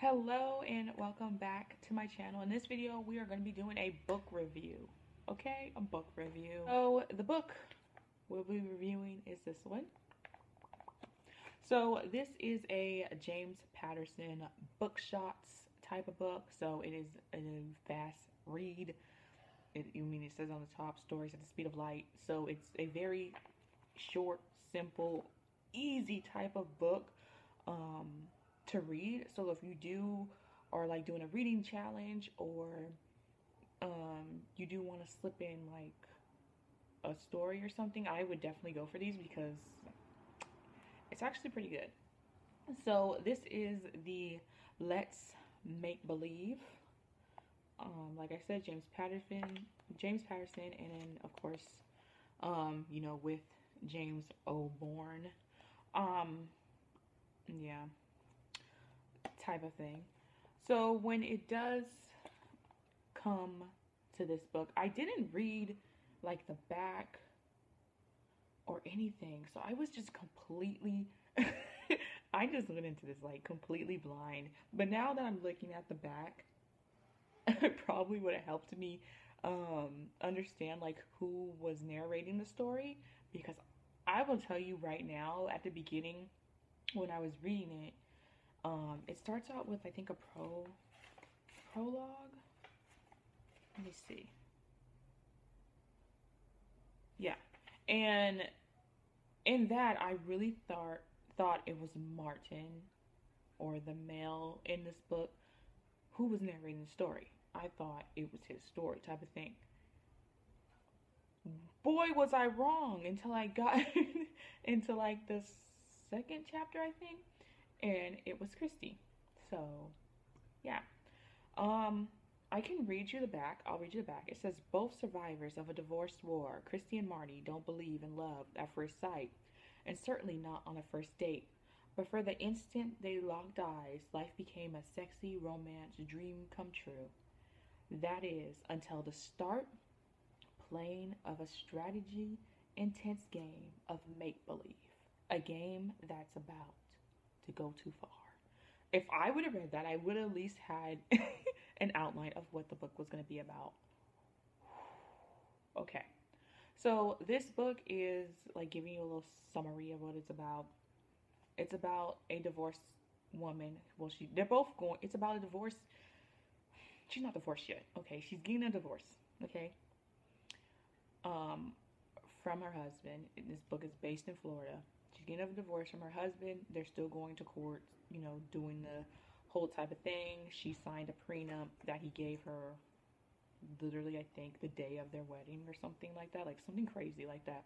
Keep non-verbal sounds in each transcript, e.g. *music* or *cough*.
Hello and welcome back to my channel. In this video, we are going to be doing a book review. Okay, a book review. So the book we'll be reviewing is this one. So this is a James Patterson book shots type of book. So it is a fast read. It, I mean, it says on the top, stories at the speed of light. So it's a very short, simple, easy type of book. Um, to read. So if you do or like doing a reading challenge or um, you do want to slip in like a story or something, I would definitely go for these because it's actually pretty good. So this is the Let's Make Believe. Um, like I said, James Patterson, James Patterson, and then of course, um, you know, with James O. Born. Um, yeah, type of thing. So when it does come to this book, I didn't read like the back or anything. So I was just completely, *laughs* I just went into this like completely blind. But now that I'm looking at the back, *laughs* it probably would have helped me um, understand like who was narrating the story because I will tell you right now at the beginning when I was reading it, um, it starts out with, I think, a pro prologue. Let me see. Yeah. And in that, I really thought thought it was Martin or the male in this book who was narrating the story. I thought it was his story type of thing. Boy, was I wrong until I got *laughs* into like the second chapter, I think and it was Christy. So, yeah. Um, I can read you the back. I'll read you the back. It says both survivors of a divorced war, Christy and Marty, don't believe in love at first sight, and certainly not on a first date. But for the instant they locked eyes, life became a sexy romance dream come true. That is, until the start playing of a strategy intense game of make believe. A game that's about to go too far. If I would have read that, I would at least had *laughs* an outline of what the book was going to be about. *sighs* Okay. So this book is like giving you a little summary of what it's about. It's about a divorced woman. Well, she they're both going. It's about a divorce. She's not divorced yet. Okay, she's getting a divorce. Okay. Um, from her husband. This book is based in Florida getting a divorce from her husband. They're still going to court, you know, doing the whole type of thing. She signed a prenup that he gave her literally, I think, the day of their wedding or something like that, like something crazy like that.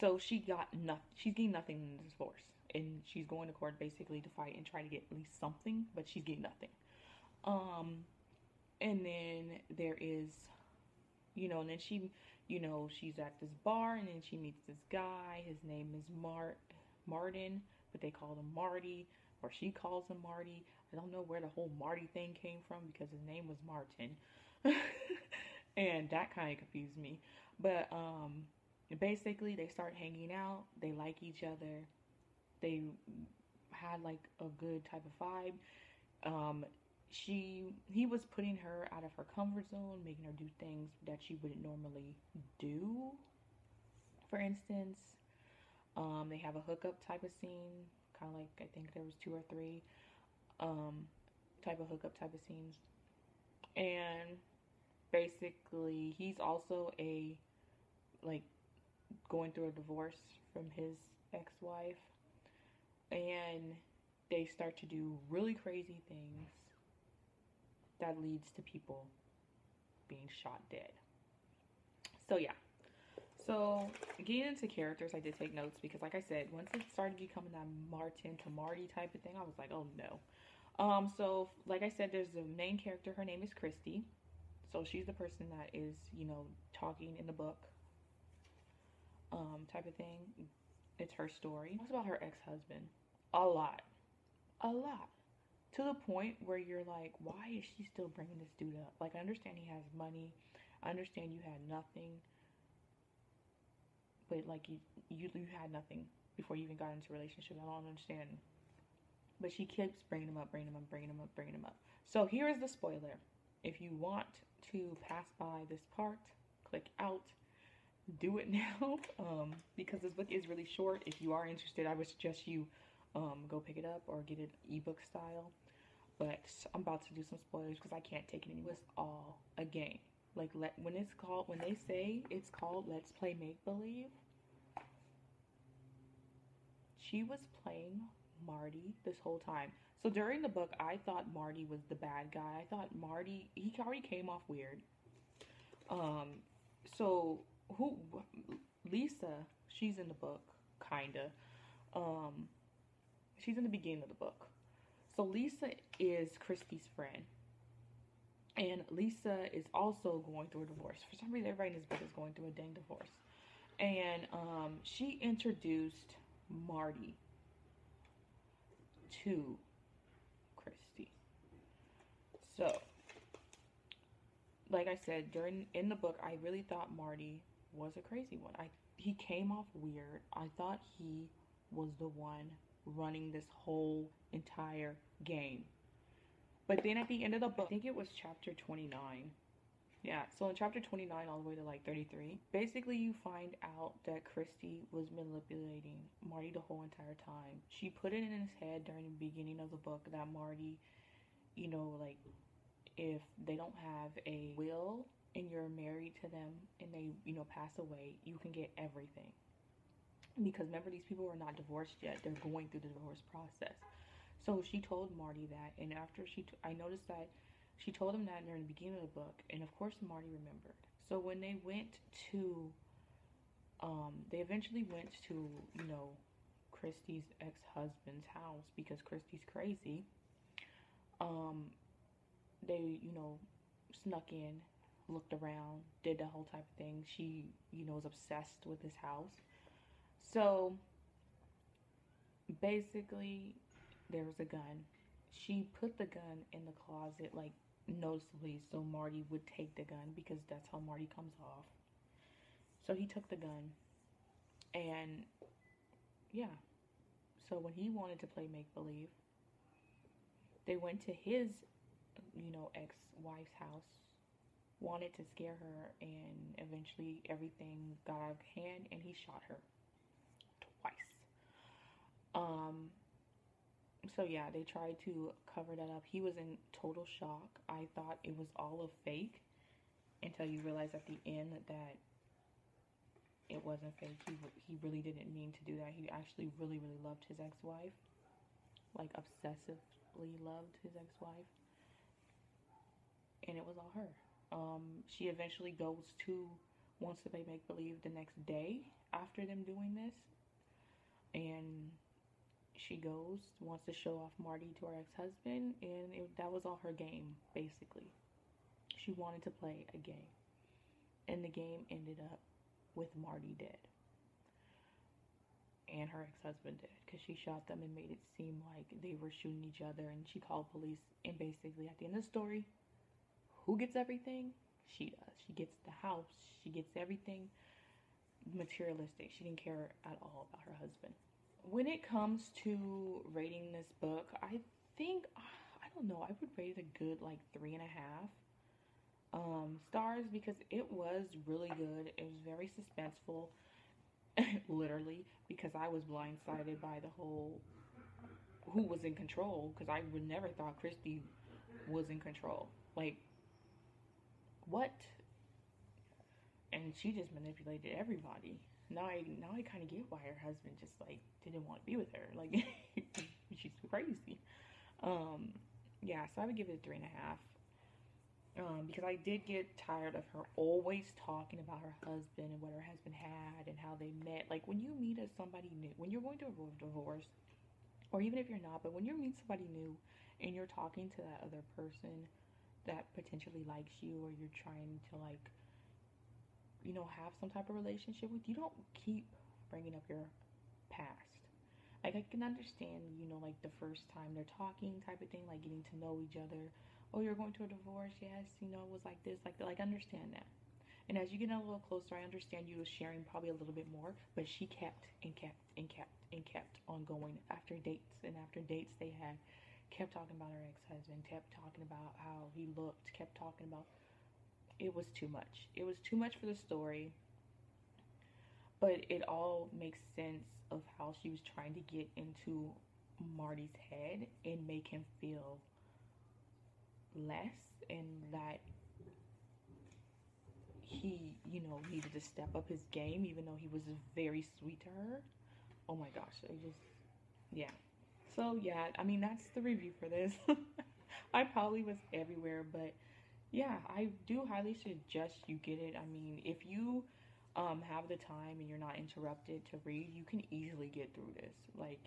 So she got nothing. She's getting nothing in the divorce, and she's going to court basically to fight and try to get at least something, but she's getting nothing. Um, and then there is, you know, and then she you know, she's at this bar and then she meets this guy. His name is Mart Martin, but they call him Marty, or she calls him Marty. I don't know where the whole Marty thing came from because his name was Martin. *laughs* and that kind of confused me. But um basically they start hanging out, they like each other. They had like a good type of vibe. Um she he was putting her out of her comfort zone making her do things that she wouldn't normally do. For instance um, they have a hookup type of scene kind of like i think there was two or three um, type of hookup type of scenes. And basically he's also a like going through a divorce from his ex-wife. And they start to do really crazy things that leads to people being shot dead. So yeah. So getting into characters, I did take notes because like I said, once it started becoming that Martin to Marty type of thing, I was like, oh no. Um, so like I said, there's the main character, her name is Christy. So she's the person that is, you know, talking in the book. Um, type of thing. It's her story. It's about her ex-husband. A lot. A lot to the point where you're like, why is she still bringing this dude up? Like, I understand he has money. I understand you had nothing. But, like, you, you, you had nothing before you even got into a relationship. I don't understand but she keeps bringing him up, bringing him up, bringing him up, bringing them up. So here is the spoiler. If you want to pass by this part, click out. Do it *laughs* now um, because this book is really short. If you are interested, I would suggest you um, go pick it up or get it ebook style. But I'm about to do some spoilers because I can't take it anymore. It's all a game. Like let when it's called when they say it's called Let's Play Make Believe. She was playing Marty this whole time. So during the book, I thought Marty was the bad guy. I thought Marty he already came off weird. Um, so who Lisa? She's in the book, kinda. Um, she's in the beginning of the book. So Lisa is Christy's friend. And Lisa is also going through a divorce. For some reason, everybody in this book is going through a dang divorce. And um, she introduced Marty to Christy. So, like I said, during in the book, I really thought Marty was a crazy one. I he came off weird. I thought he was the one running this whole entire game. But then at the end of the book, I think it was chapter 29. Yeah, so in chapter 29 all the way to like 33, basically you find out that Christy was manipulating Marty the whole entire time. She put it in his head during the beginning of the book that Marty, you know, like if they don't have a will and you're married to them and they, you know, pass away, you can get everything. Because remember, these people are not divorced yet, they're going through the divorce process. So she told Marty that, and after she, t- I noticed that she told him that during the beginning of the book, and of course Marty remembered. So when they went to, um, they eventually went to, you know, Christy's ex-husband's house because Christy's crazy. Um, they, you know, snuck in, looked around, did the whole type of thing. She, you know, was obsessed with his house. So basically, there was a gun. She put the gun in the closet, like noticeably, so Marty would take the gun because that's how Marty comes off. So he took the gun, and yeah. So when he wanted to play make believe, they went to his, you know, ex wife's house, wanted to scare her, and eventually everything got out of hand, and he shot her. Um, so yeah, they tried to cover that up. He was in total shock. I thought it was all a fake until you realize at the end that it wasn't fake. He he really didn't mean to do that. He actually really really loved his ex-wife. Like obsessively loved his ex-wife. And it was all her. Um she eventually goes to wants to play make believe the next day after them doing this. And she goes, wants to show off Marty to her ex-husband, and it, that was all her game, basically. She wanted to play a game. And the game ended up with Marty dead. And her ex-husband dead, because she shot them and made it seem like they were shooting each other, and she called police, and basically, at the end of the story, who gets everything? She does. She gets the house. She gets everything materialistic. She didn't care at all about her husband when it comes to rating this book, I think I don't know. I would rate it a good like three and a half um, stars because it was really good. It was very suspenseful, *laughs* literally, because I was blindsided by the whole who was in control. Because I would never thought Christy was in control. Like, what? And she just manipulated everybody now I now I kind of get why her husband just like didn't want to be with her. Like *laughs* she's crazy. Um, yeah, so I would give it a three and a half. Um, because I did get tired of her always talking about her husband and what her husband had and how they met. Like when you meet as somebody new, when you're going through a divorce, or even if you're not, but when you meet somebody new and you're talking to that other person that potentially likes you or you're trying to like you know, have some type of relationship with, you don't keep bringing up your past. Like, I can understand, you know, like the first time they're talking type of thing, like getting to know each other. Oh, you're going to a divorce? Yes, you know, it was like this, like that. Like, understand that. And as you get a little closer, I understand you was sharing probably a little bit more, but she kept and kept and kept and kept on going after dates and after dates they had. Kept talking about her ex-husband, kept talking about how he looked, kept talking about it was too much. It was too much for the story. But it all makes sense of how she was trying to get into Marty's head and make him feel less and that he, you know, needed to step up his game even though he was very sweet to her. Oh my gosh, I just yeah. So yeah, I mean that's the review for this. *laughs* I probably was everywhere, but yeah, I do highly suggest you get it. I mean, if you um, have the time and you're not interrupted to read, you can easily get through this. Like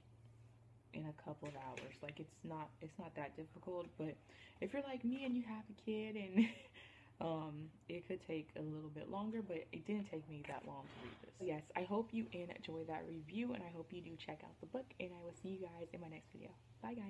in a couple of hours. Like it's not it's not that difficult, but if you're like me and you have a kid and *laughs* um it could take a little bit longer, but it didn't take me that long to read this. Yes, I hope you enjoy that review and I hope you do check out the book and I will see you guys in my next video. Bye guys.